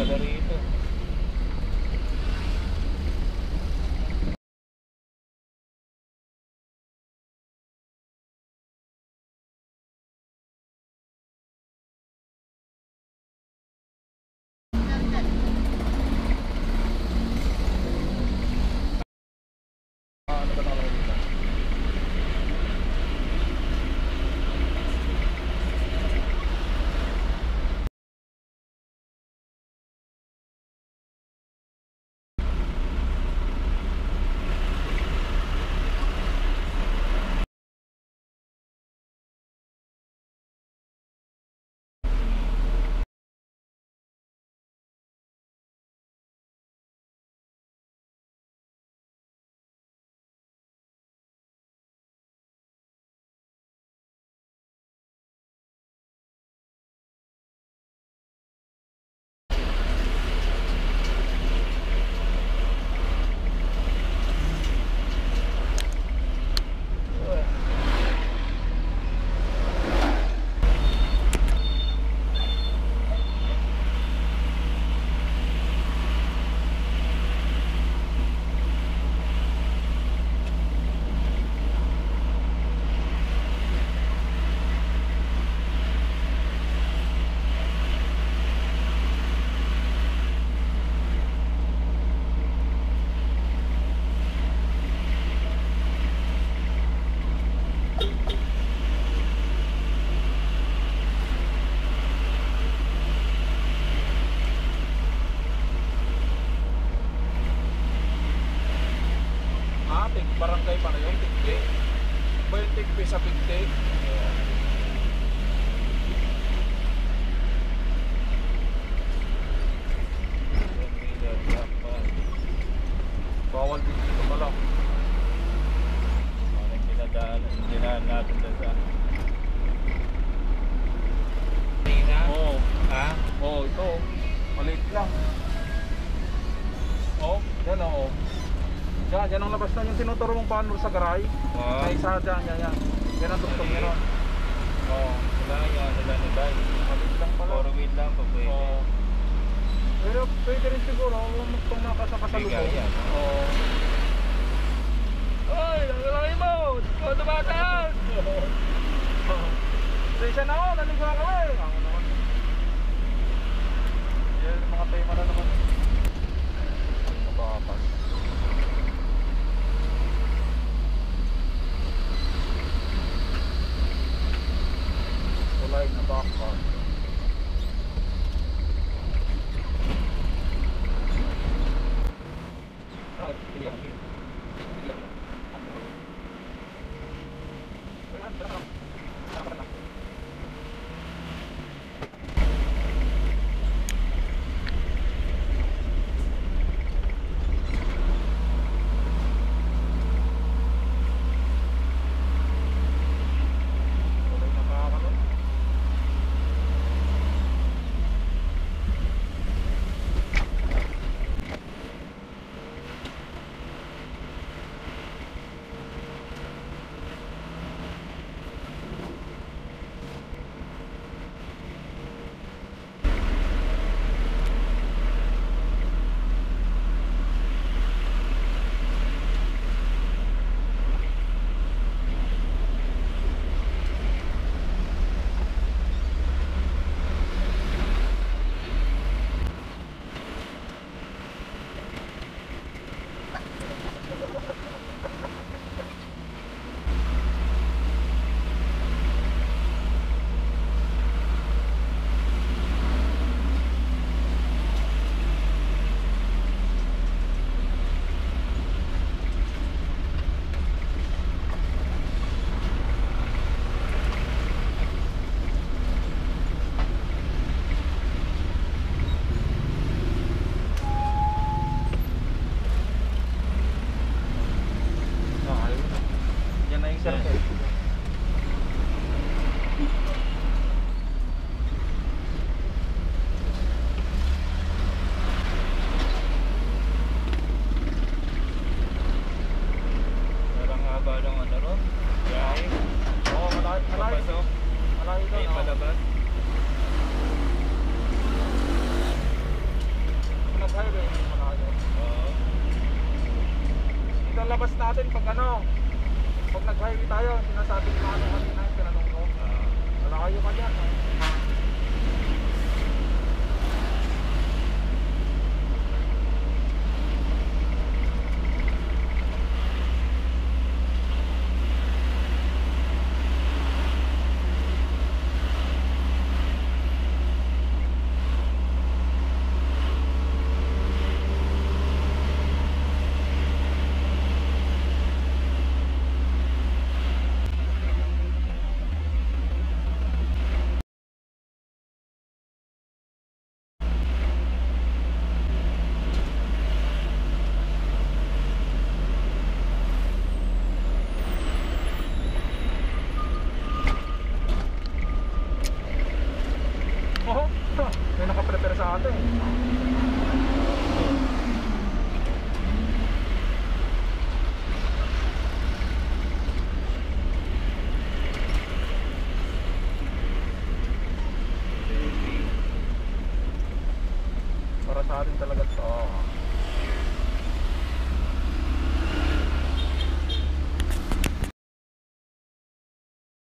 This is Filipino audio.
pala rito. Ah, ano ba nakalagay dito? Tig barangay pa na yun, tigbe. Ba yung tigbe sa bigte? Bawal din dito pala. Parang dinadaan, dinaan natin doon sa... Tina? Oo. Ha? Oo, oh, ito. Maliit lang. Oo, oh, yan oo. Yan, yan ang labas na yung tinuturo mong paano sa garay. Oo. May isa dyan, yan, yan. Yan ang tuktok nila. Oo. Wala nga, wala na tayo. Maliit lang pala. Four wheel lang pa pwede. Oo. Pero pwede rin siguro kung kung nakasakasalubong. Bigay yan. Oo. Oy, nagalaki mo! Ikaw tumataan! Station na ako, naligo na kami! Ang naman. Yan, mga tema na naman. Labas natin pag ano, pag nag-highway tayo, sinasabi ni Mano kanina Thank you.